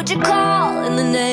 Would you call in the name